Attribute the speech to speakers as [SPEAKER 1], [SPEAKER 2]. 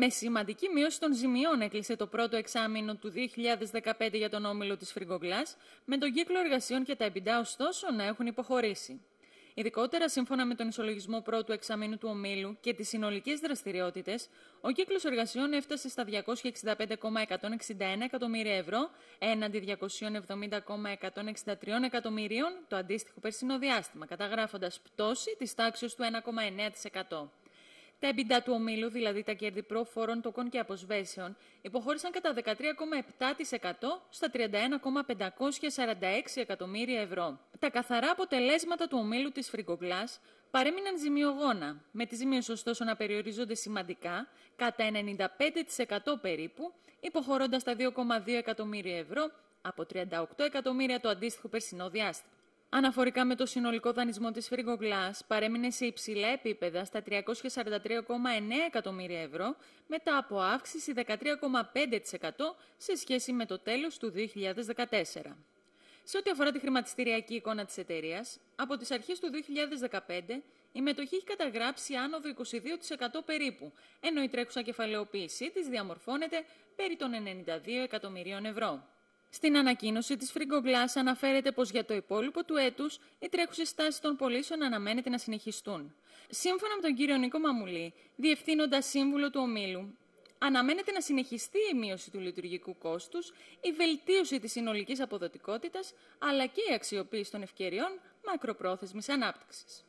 [SPEAKER 1] Με σημαντική μείωση των ζημιών έκλεισε το πρώτο εξάμεινο του 2015 για τον όμιλο της Φριγκογκλάς, με τον κύκλο εργασιών και τα επιτά ωστόσο να έχουν υποχωρήσει. Ειδικότερα, σύμφωνα με τον ισολογισμό πρώτου εξαμήνου του ομίλου και τις συνολικές δραστηριότητες, ο κύκλος εργασιών έφτασε στα 265,161 εκατομμύρια ευρώ έναντι 270,163 εκατομμυρίων το αντίστοιχο περσινό διάστημα, καταγράφοντας πτώση της τάξης του 1,9%. Τα εμπιντά του ομίλου, δηλαδή τα κέρδη προφόρων, τοκών και αποσβέσεων, υποχώρησαν κατά 13,7% στα 31,546 εκατομμύρια ευρώ. Τα καθαρά αποτελέσματα του ομίλου της Φρικογκλάς παρέμειναν ζημιογόνα, με τις ζημίες ωστόσο να περιορίζονται σημαντικά, κατά 95% περίπου, υποχωρώντας τα 2,2 εκατομμύρια ευρώ από 38 εκατομμύρια το αντίστοιχο περσινό διάστημα. Αναφορικά με το συνολικό δανεισμό της Frigoglass, παρέμεινε σε υψηλά επίπεδα στα 343,9 εκατομμύρια ευρώ, μετά από αύξηση 13,5% σε σχέση με το τέλος του 2014. Σε ό,τι αφορά τη χρηματιστηριακή εικόνα της εταιρείας, από τις αρχές του 2015 η μετοχή έχει καταγράψει άνοδο 22% περίπου, ενώ η τρέχουσα κεφαλαιοποίησή της διαμορφώνεται περί των 92 εκατομμυρίων ευρώ. Στην ανακοίνωση της Frigoglass αναφέρεται πως για το υπόλοιπο του έτους οι τρέχουσες στάσεις των πωλήσεων αναμένεται να συνεχιστούν. Σύμφωνα με τον κύριο Νίκο Μαμουλή, διευθύνοντας σύμβουλο του ομίλου, αναμένεται να συνεχιστεί η μείωση του λειτουργικού κόστους, η βελτίωση της συνολικής αποδοτικότητας, αλλά και η αξιοποίηση των ευκαιριών μακροπρόθεσμης ανάπτυξης.